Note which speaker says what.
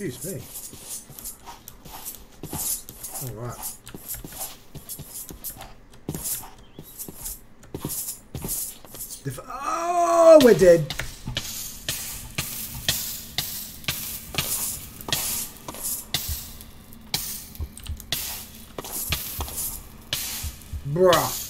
Speaker 1: Excuse me. Alright. Oh, we're dead. Bruh.